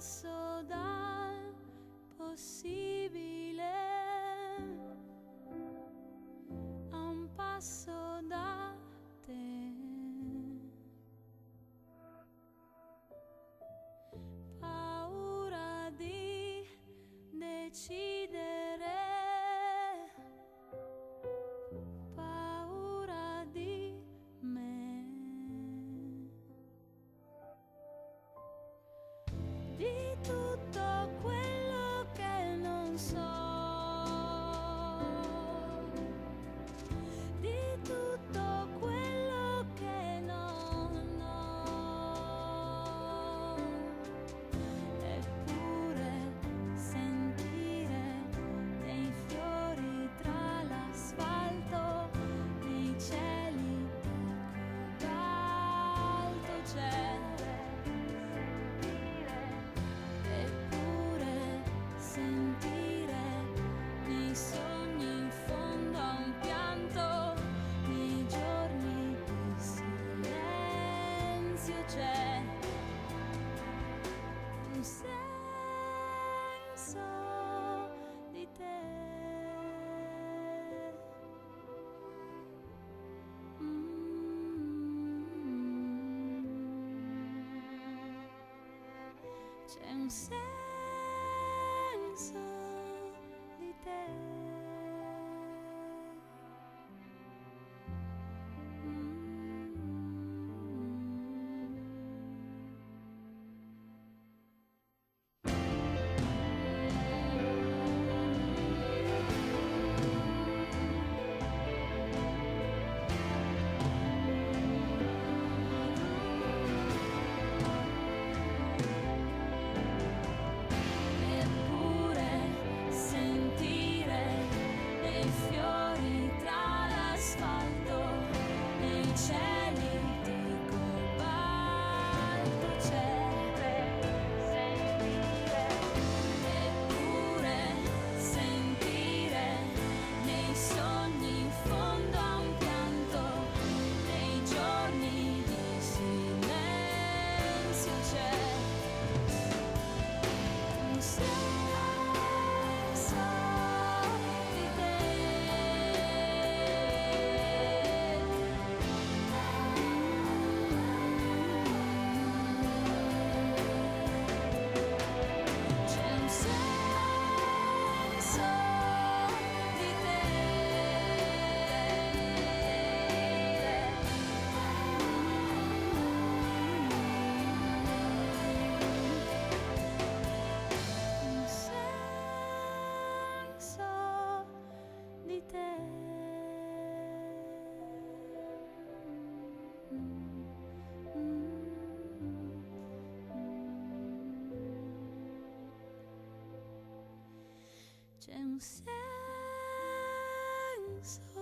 soldar possível. người sáng gió đi theo. Chẳng sáng gió sang so.